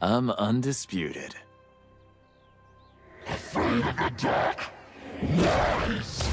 I'm undisputed. Afraid of the dark? Nice!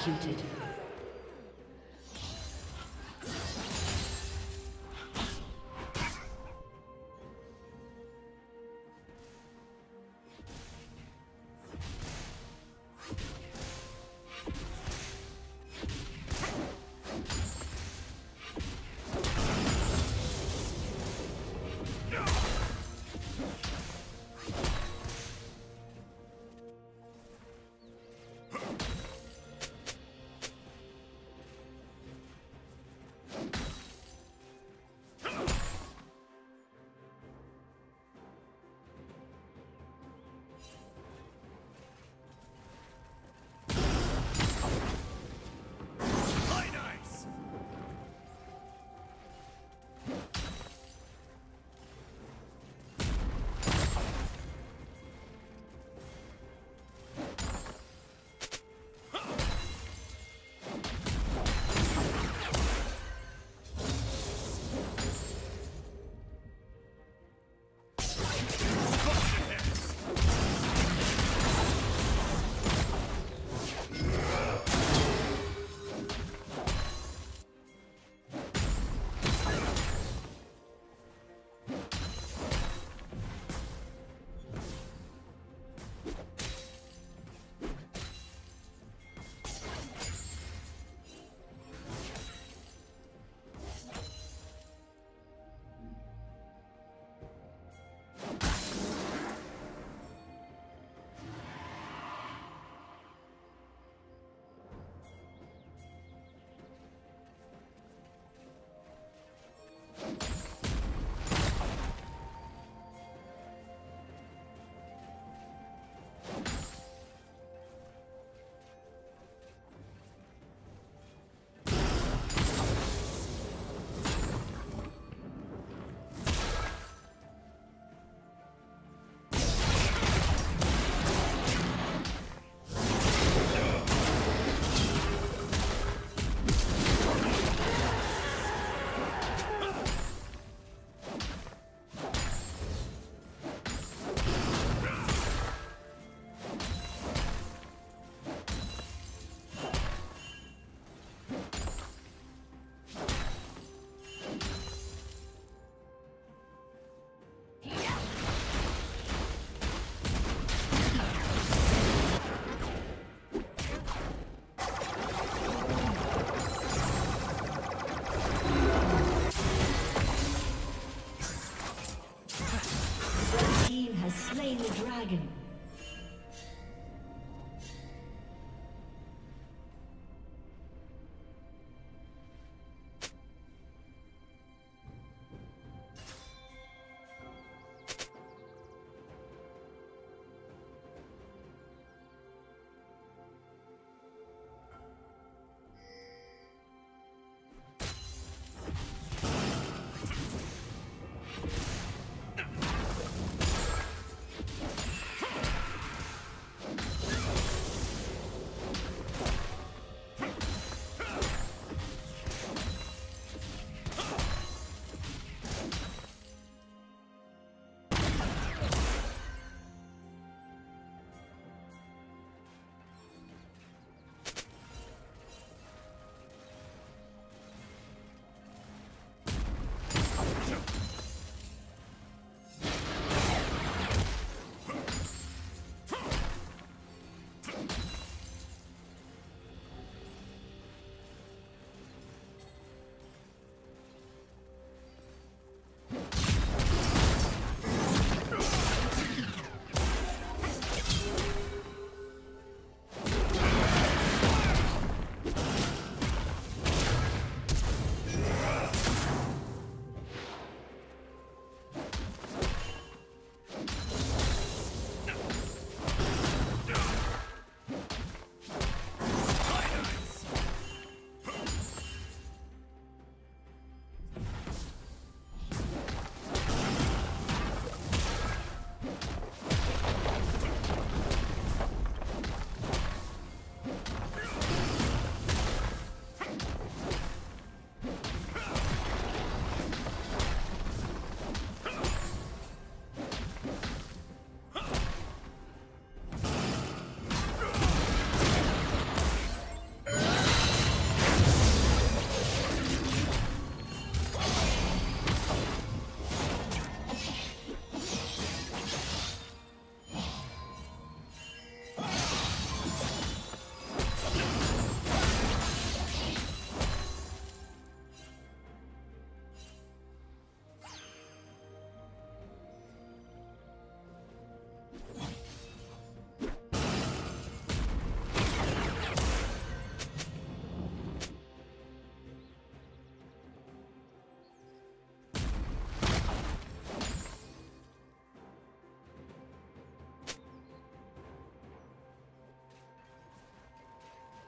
Executed.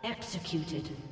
Executed.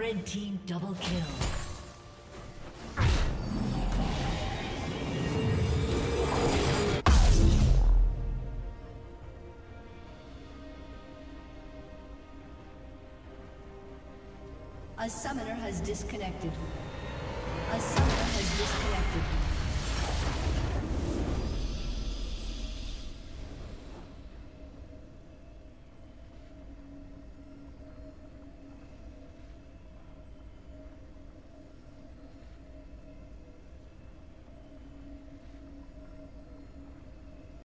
Red team double kill. A summoner has disconnected. A summoner has disconnected.